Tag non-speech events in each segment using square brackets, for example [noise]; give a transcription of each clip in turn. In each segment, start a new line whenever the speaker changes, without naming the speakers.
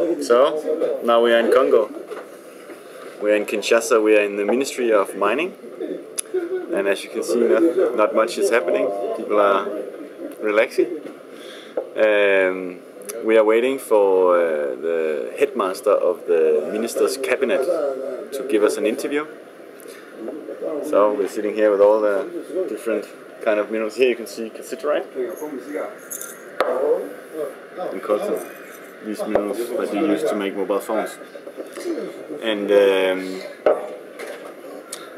So, now we are in Congo. We are in Kinshasa, we are in the Ministry of Mining. And as you can see, not, not much is happening. People are relaxing. Um, we are waiting for uh, the headmaster of the minister's cabinet to give us an interview. So we're sitting here with all the different kind of minerals. Here you can see cassiterite and coltan. These minerals that you use to make mobile phones. And um,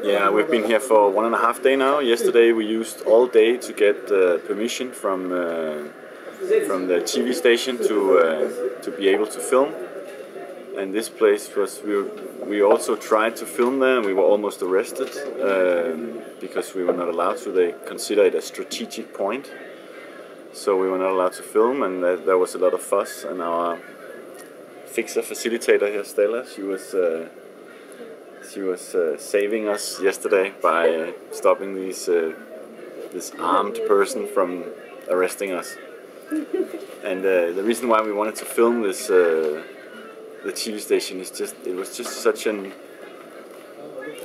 yeah, we've been here for one and a half day now. Yesterday we used all day to get uh, permission from uh, from the TV station to uh, to be able to film. And this place was we we also tried to film there. and We were almost arrested um, because we were not allowed to. They consider it a strategic point, so we were not allowed to film, and there, there was a lot of fuss. And our fixer facilitator here, Stella, she was. Uh, she was uh, saving us yesterday by uh, stopping these, uh, this armed person from arresting us. [laughs] And uh, the reason why we wanted to film this, uh, the TV station, is just it was just such an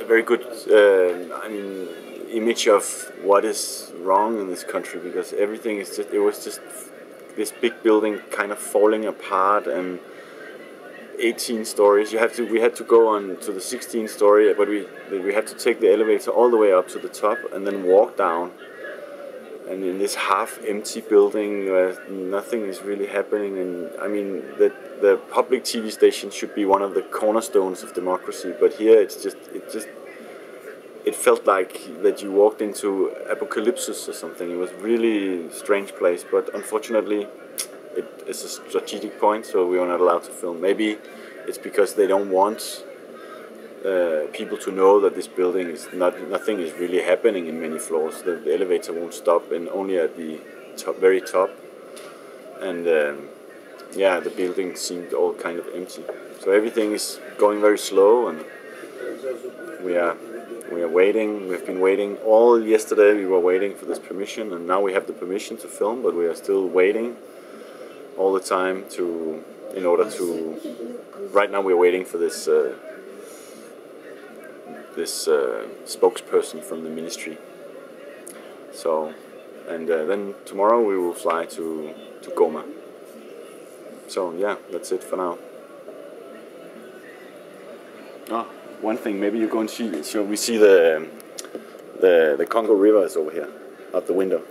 a very good, I mean, image of what is wrong in this country because everything is just it was just this big building kind of falling apart and 18 stories. You have to. We had to go on to the 16th story, but we we had to take the elevator all the way up to the top and then walk down. And in this half-empty building where nothing is really happening, and I mean the the public TV station should be one of the cornerstones of democracy, but here it's just it just it felt like that you walked into apocalypse or something. It was really strange place, but unfortunately it is a strategic point, so we are not allowed to film. Maybe it's because they don't want uh, people to know that this building is not nothing is really happening in many floors. The, the elevator won't stop, and only at the top, very top. And um, yeah, the building seemed all kind of empty. So everything is going very slow, and we are we are waiting. We've been waiting all yesterday. We were waiting for this permission, and now we have the permission to film, but we are still waiting all the time to in order to right now we're waiting for this uh, this uh, spokesperson from the ministry so and uh, then tomorrow we will fly to to Goma so yeah that's it for now oh one thing maybe you go and see so we see the the the Congo River is over here out the window